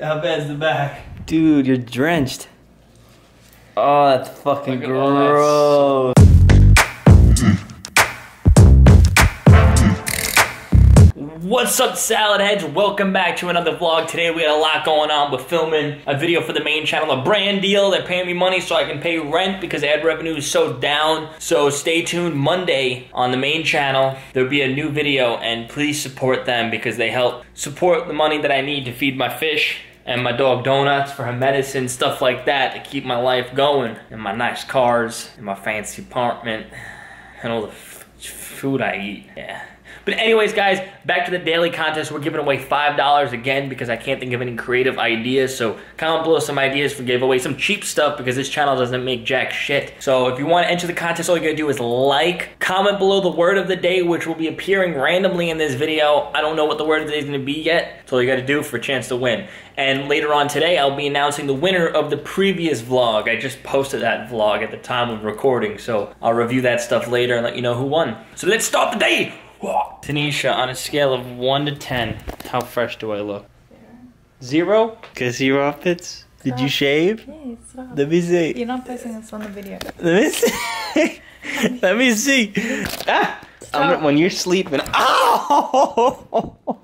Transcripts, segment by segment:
How bad's the back? Dude, you're drenched. Oh, that's fucking Look at all that gross. What's up, salad heads? Welcome back to another vlog. Today we got a lot going on. We're filming a video for the main channel, a brand deal. They're paying me money so I can pay rent because ad revenue is so down. So stay tuned Monday on the main channel. There'll be a new video and please support them because they help support the money that I need to feed my fish and my dog donuts for her medicine, stuff like that to keep my life going. And my nice cars, and my fancy apartment, and all the food I eat. Yeah. But anyways, guys, back to the daily contest. We're giving away $5 again because I can't think of any creative ideas. So comment below some ideas for giveaway, some cheap stuff because this channel doesn't make jack shit. So if you want to enter the contest, all you gotta do is like, comment below the word of the day, which will be appearing randomly in this video. I don't know what the word of the day is gonna be yet. That's all you gotta do for a chance to win. And later on today, I'll be announcing the winner of the previous vlog. I just posted that vlog at the time of recording, so I'll review that stuff later and let you know who won. So let's start the day! Tanisha, on a scale of 1 to 10, how fresh do I look? Zero? Cause your outfits? Did you shave? Hey, stop. Let me see. You're not posting this on the video. Let me see. Let me see. Ah! I'm- when you're sleeping. Ow!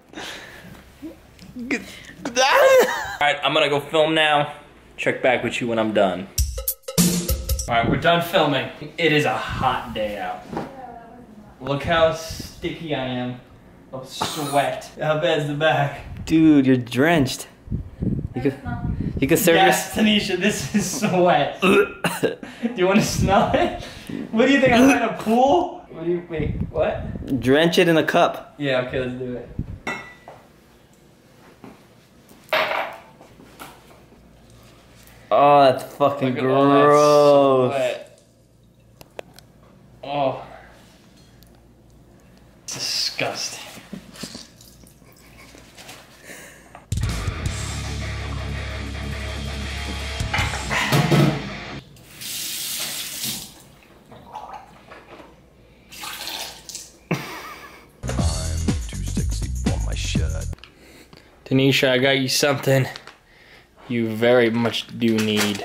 Alright, I'm gonna go film now. Check back with you when I'm done. Alright, we're done filming. It is a hot day out. Look how sticky I am of sweat. How bad's the back? Dude, you're drenched. You could, you could serve Yes, Tanisha, this is sweat. do you want to smell it? What do you think? I'm in a pool? What do you wait? What? drench it in a cup. Yeah, okay, let's do it. Oh, that's fucking gross. sweat. Oh. Disgusting. too sexy for my shirt. Tanisha, I got you something you very much do need.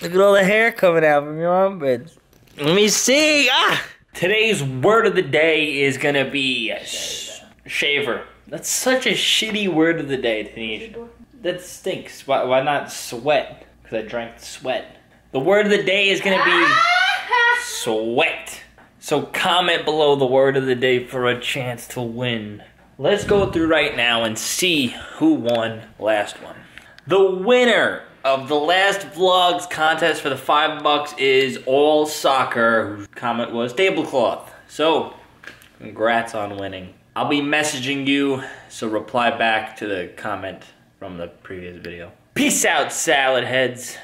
Look at all the hair coming out from your armpits. Let me see. Ah! Today's word of the day is gonna be sh- shaver. That's such a shitty word of the day, Tanisha. That stinks. Why, why not sweat? Because I drank sweat. The word of the day is gonna be sweat. So comment below the word of the day for a chance to win. Let's go through right now and see who won last one. The winner of the last vlog's contest for the five bucks is All Soccer, whose comment was tablecloth. So, congrats on winning. I'll be messaging you, so reply back to the comment from the previous video. Peace out, salad heads.